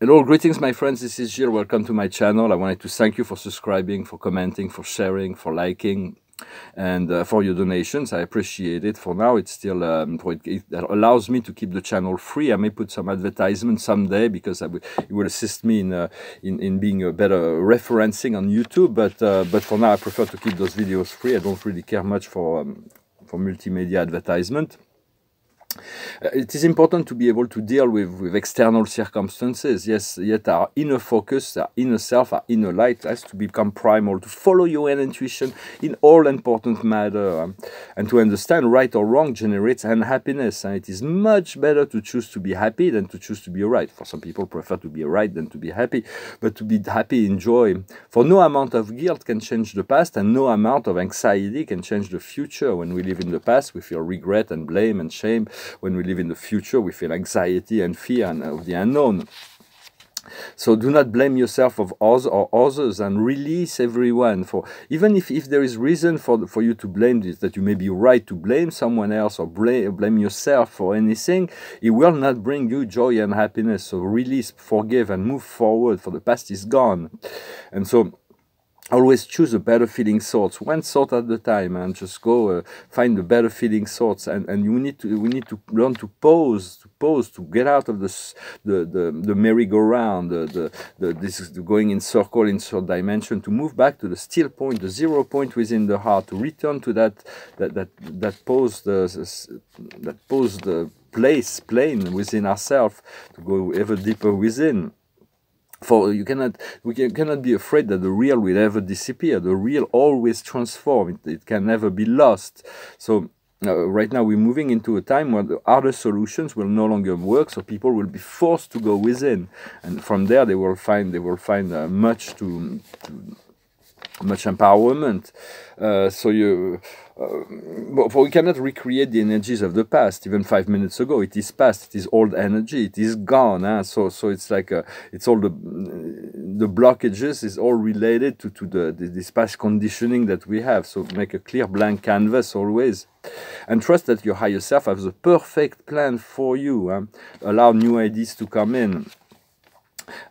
Hello, greetings, my friends. This is Gilles. Welcome to my channel. I wanted to thank you for subscribing, for commenting, for sharing, for liking, and uh, for your donations. I appreciate it. For now, it's still um, it, it, allows me to keep the channel free. I may put some advertisement someday because it will assist me in, uh, in in being a better referencing on YouTube. But uh, but for now, I prefer to keep those videos free. I don't really care much for um, for multimedia advertisement. Uh, it is important to be able to deal with, with external circumstances. Yes, yet our inner focus, our inner self, our inner light has to become primal, to follow your own intuition in all important matter. Um, and to understand right or wrong generates unhappiness. And it is much better to choose to be happy than to choose to be right. For some people prefer to be right than to be happy, but to be happy in joy. For no amount of guilt can change the past, and no amount of anxiety can change the future. When we live in the past, we feel regret and blame and shame when we live in the future, we feel anxiety and fear uh, of the unknown. So do not blame yourself of or others and release everyone for even if, if there is reason for for you to blame this that you may be right to blame someone else or blame blame yourself for anything, it will not bring you joy and happiness. So release, forgive and move forward for the past is gone. And so always choose a better feeling thoughts one thought at a time and just go uh, find the better feeling thoughts and and you need to we need to learn to pause to pause to get out of this the the, the merry-go-round the, the, the this is going in circle in third dimension to move back to the still point the zero point within the heart to return to that that that that pose the that pose the place plane within ourselves to go ever deeper within for you cannot we can, cannot be afraid that the real will ever disappear. The real always transform. It, it can never be lost. So uh, right now we're moving into a time where the other solutions will no longer work so people will be forced to go within. And from there they will find they will find uh, much to, to much empowerment uh, so you uh, we cannot recreate the energies of the past. Even five minutes ago it is past. It is old energy. It is gone huh? so so it's like a, it's all the the blockages is all related to to the, the this past conditioning that we have. So make a clear blank canvas always and trust that your higher self has a perfect plan for you huh? allow new ideas to come in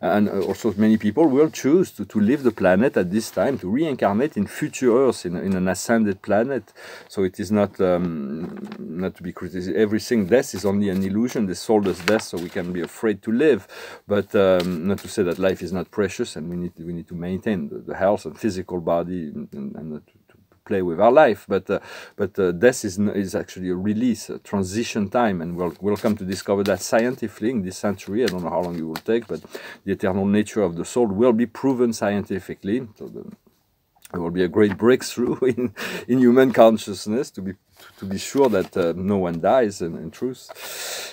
and uh, also many people will choose to, to leave the planet at this time to reincarnate in future Earth in, in an ascended planet. So it is not um, not to be criticized. Everything death is only an illusion. They sold us death so we can be afraid to live, but um, not to say that life is not precious and we need we need to maintain the, the health and physical body and, and, and play with our life. But uh, but uh, death is is actually a release, a transition time, and we'll we'll come to discover that scientifically in this century. I don't know how long it will take, but the eternal nature of the soul will be proven scientifically. So the, it will be a great breakthrough in, in human consciousness to be to be sure that uh, no one dies in, in truth.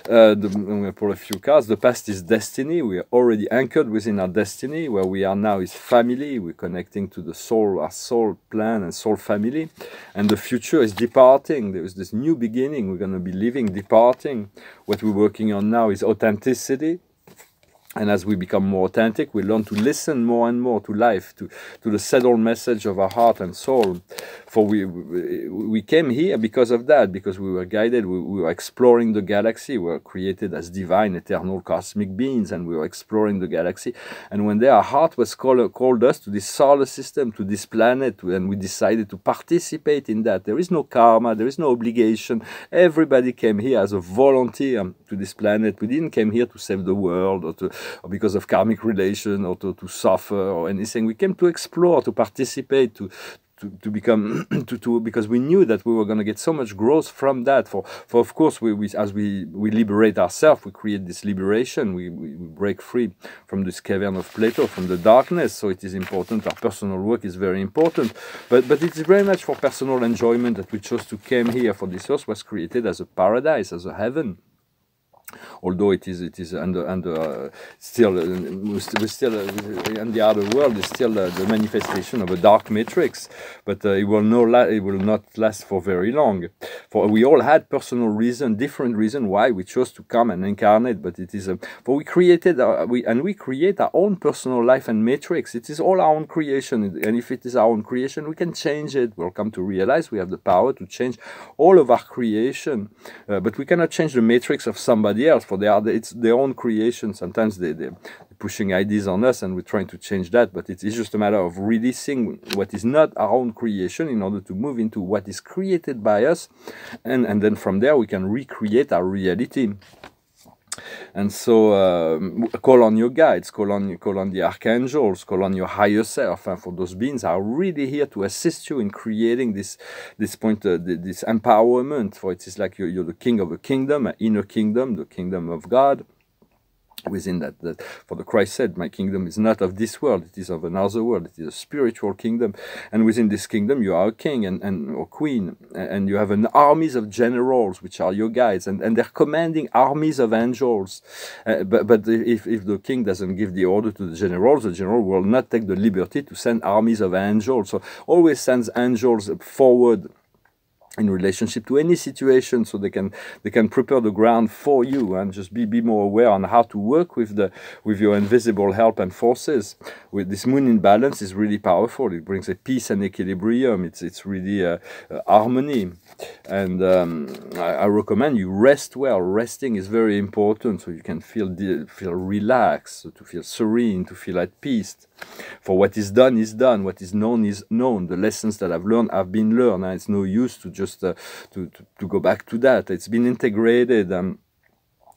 Uh, the, to pull a few cards. The past is destiny. We are already anchored within our destiny. Where we are now is family. We're connecting to the soul, our soul plan and soul family. And the future is departing. There is this new beginning. We're going to be living, departing. What we're working on now is authenticity and as we become more authentic, we learn to listen more and more to life, to, to the settled message of our heart and soul. For we, we came here because of that, because we were guided, we, we were exploring the galaxy, we were created as divine, eternal cosmic beings, and we were exploring the galaxy. And when there, our heart was called, called us to this solar system, to this planet, and we decided to participate in that. There is no karma, there is no obligation. Everybody came here as a volunteer to this planet. We didn't come here to save the world or to or because of karmic relation or to, to suffer or anything. We came to explore, to participate, to, to, to become to, to because we knew that we were going to get so much growth from that. For for of course we, we as we we liberate ourselves we create this liberation. We, we, we break free from this cavern of plato from the darkness. So it is important. Our personal work is very important. But but it is very much for personal enjoyment that we chose to come here for this earth was created as a paradise as a heaven although it is it is under under uh, still uh, still uh, in the other world is still uh, the manifestation of a dark matrix. But uh, it will no it will not last for very long. For we all had personal reason different reason why we chose to come and incarnate but it is for we created our, we and we create our own personal life and matrix. It is all our own creation. And if it is our own creation we can change it. We'll come to realize we have the power to change all of our creation. Uh, but we cannot change the matrix of somebody else. For they are it's their own creation. Sometimes they they're pushing ideas on us, and we're trying to change that. But it's, it is just a matter of releasing what is not our own creation in order to move into what is created by us, and and then from there we can recreate our reality. And so, uh, call on your guides, call on call on the archangels, call on your higher self. And for those beings are really here to assist you in creating this this point, uh, this empowerment. For it is like you're, you're the king of a kingdom, an inner kingdom, the kingdom of God within that, that for the christ said my kingdom is not of this world it is of another world it is a spiritual kingdom. And within this kingdom you are a king and, and or queen and you have an armies of generals which are your guides and, and they're commanding armies of angels. Uh, but, but if, if the king doesn't give the order to the generals the general will not take the liberty to send armies of angels. So always sends angels forward in relationship to any situation so they can they can prepare the ground for you and just be, be more aware on how to work with the with your invisible help and forces. With this moon in balance is really powerful. It brings a peace and equilibrium. It's it's really a, a harmony. And um, I, I, recommend you rest well. Resting is very important. So you can feel feel relaxed to feel serene to feel at peace for what is done is done what is known is known. The lessons that i've learned have been learned it's no use to just uh, to, to, to go back to that. It's been integrated um,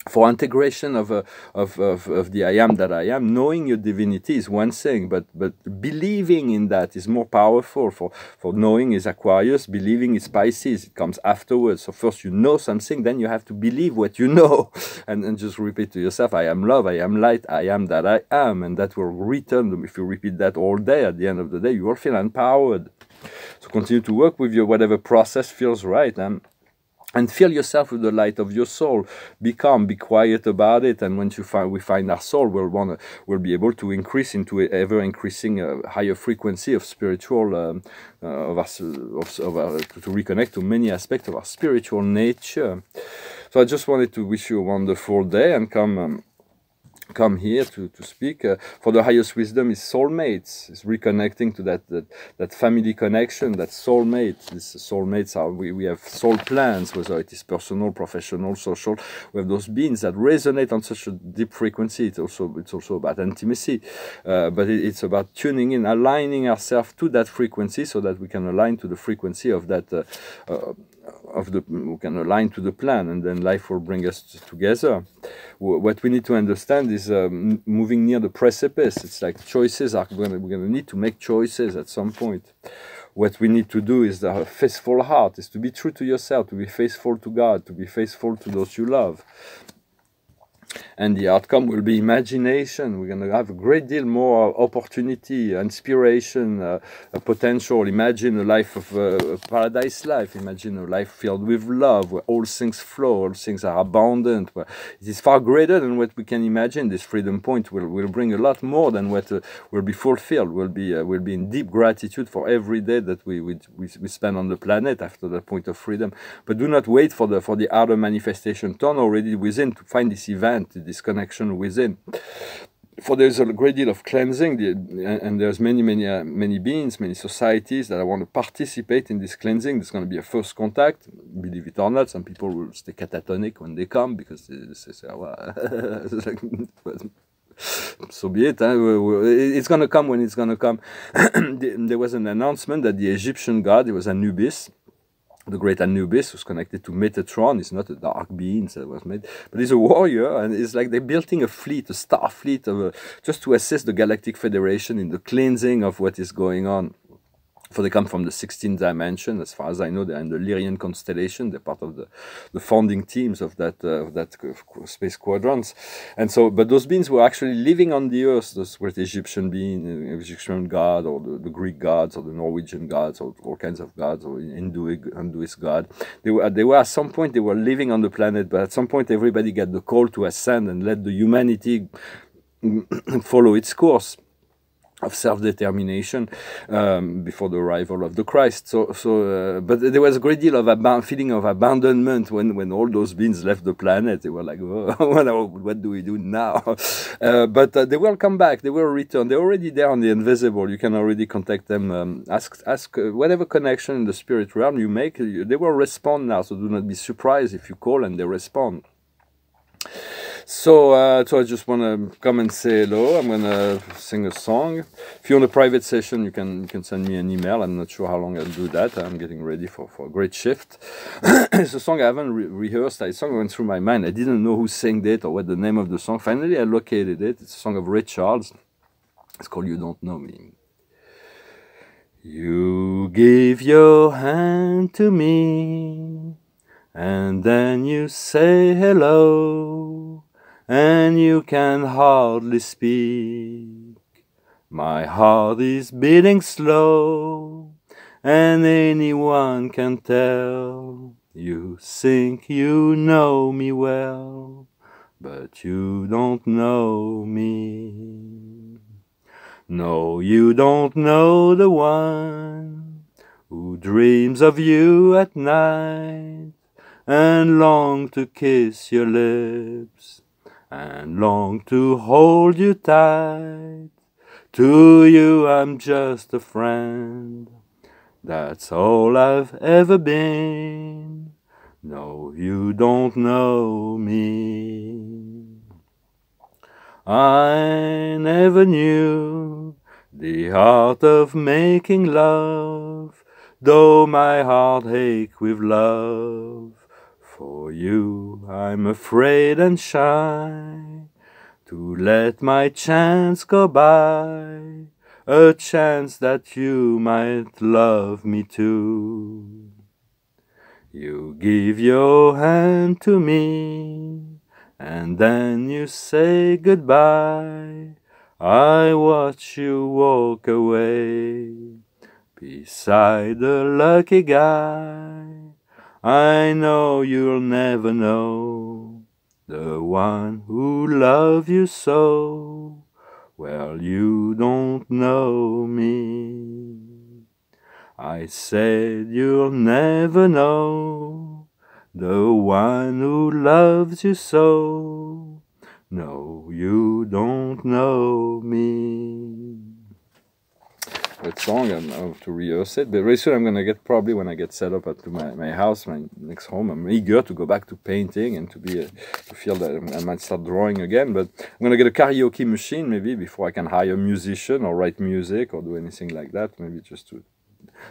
for integration of, uh, of, of, of, the I am that I am, knowing your divinity is one thing, but, but believing in that is more powerful. For, for knowing is Aquarius, believing is Pisces, it comes afterwards. So first you know something, then you have to believe what you know. And, and just repeat to yourself, I am love, I am light, I am that I am. And that will return, them if you repeat that all day, at the end of the day, you will feel empowered. So continue to work with your whatever process feels right. And and fill yourself with the light of your soul. Be calm, be quiet about it, and once you find we find our soul, we'll wanna we'll be able to increase into an ever increasing uh, higher frequency of spiritual um, uh, of, our, of, of our, to reconnect to many aspects of our spiritual nature. So I just wanted to wish you a wonderful day and come. Um, come here to, to speak. Uh, for the highest wisdom is soulmates, is reconnecting to that, that, that family connection, that soulmate. These soulmates are, we, we have soul plans, whether it is personal, professional, social. We have those beings that resonate on such a deep frequency. It's also, it's also about intimacy, uh, but it, it's about tuning in, aligning ourselves to that frequency so that we can align to the frequency of that, uh, uh of the we can align to the plan and then life will bring us together what we need to understand is um, moving near the precipice. It's like choices are gonna, we're going to need to make choices at some point. What we need to do is the faithful heart is to be true to yourself to be faithful to god to be faithful to those you love and the outcome will be imagination. We're going to have a great deal more opportunity, inspiration, uh, potential. Imagine a life of uh, a paradise life. Imagine a life filled with love, where all things flow, all things are abundant. Where it is far greater than what we can imagine. This freedom point will, will bring a lot more than what uh, will be fulfilled. Will be uh, will be in deep gratitude for every day that we, we we we spend on the planet after that point of freedom. But do not wait for the for the outer manifestation. Turn already within to find this event this connection within. For there's a great deal of cleansing, and there's many, many, uh, many beings, many societies that I want to participate in this cleansing. There's going to be a first contact, believe it or not. Some people will stay catatonic when they come because they say, well, so be it. It's going to come when it's going to come. there was an announcement that the Egyptian god, it was Anubis, the great Anubis, who's connected to Metatron, is not a dark being that was made, but he's a warrior, and it's like they're building a fleet, a star fleet, of, uh, just to assist the Galactic Federation in the cleansing of what is going on for they come from the 16th dimension. As far as I know, they're in the Lyrian constellation. They're part of the, the founding teams of that uh, of that space squadrons. And so, but those beings were actually living on the earth. Those were the Egyptian being, uh, Egyptian god, or the, the, Greek gods, or the Norwegian gods, or all kinds of gods, or Hindu Hinduist god. They were they were at some point they were living on the planet, but at some point everybody got the call to ascend and let the humanity follow its course of self-determination um, before the arrival of the Christ. So, so, uh, but there was a great deal of feeling of abandonment when, when all those beings left the planet. They were like, oh, what do we do now? Uh, but uh, they will come back. They will return. They're already there on the invisible. You can already contact them. Um, ask, ask uh, whatever connection in the spirit realm you make. They will respond now. So do not be surprised if you call and they respond. So, uh, so I just want to come and say hello. I'm gonna sing a song. If you're on a private session, you can you can send me an email. I'm not sure how long I'll do that. I'm getting ready for, for a great shift. it's a song I haven't re rehearsed. A song went through my mind. I didn't know who sang it or what the name of the song. Finally, I located it. It's a song of Ray Charles. It's called "You Don't Know Me." You give your hand to me, and then you say hello and you can hardly speak. My heart is beating slow, and anyone can tell. You think you know me well, but you don't know me. No, you don't know the one who dreams of you at night and long to kiss your lips and long to hold you tight. To you I'm just a friend, that's all I've ever been. No, you don't know me. I never knew the art of making love, though my heart ache with love. For you I'm afraid and shy to let my chance go by, a chance that you might love me too. You give your hand to me, and then you say goodbye. I watch you walk away beside the lucky guy. I know you'll never know the one who loves you so. Well, you don't know me. I said you'll never know the one who loves you so. No, you don't know me that song and have to rehearse it. But very soon I'm gonna get probably when I get set up at my, my house, my next home. I'm eager to go back to painting and to be uh, to feel that I might start drawing again. But I'm gonna get a karaoke machine maybe before I can hire a musician or write music or do anything like that. Maybe just to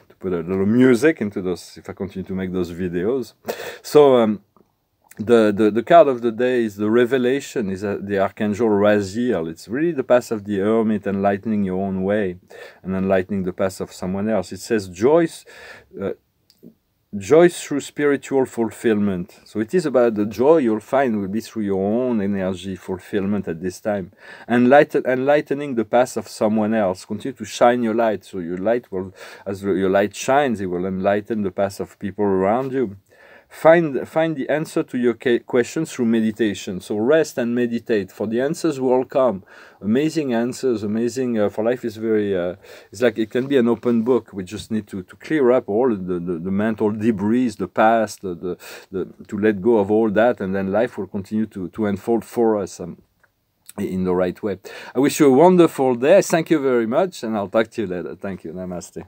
to put a little music into those if I continue to make those videos. So. Um, the, the, the card of the day is the revelation, is uh, the Archangel Raziel. It's really the path of the hermit, enlightening your own way and enlightening the path of someone else. It says joy, uh, joy through spiritual fulfillment. So it is about the joy you'll find will be through your own energy fulfillment at this time. Enlighten, enlightening the path of someone else. Continue to shine your light. So your light will, as your light shines, it will enlighten the path of people around you find find the answer to your questions through meditation. So rest and meditate for the answers will come. Amazing answers amazing uh, for life is very uh, it's like it can be an open book. We just need to, to clear up all the, the, the mental debris the past the, the, the, to let go of all that and then life will continue to, to unfold for us um, in the right way. I wish you a wonderful day. Thank you very much and i'll talk to you later. Thank you. Namaste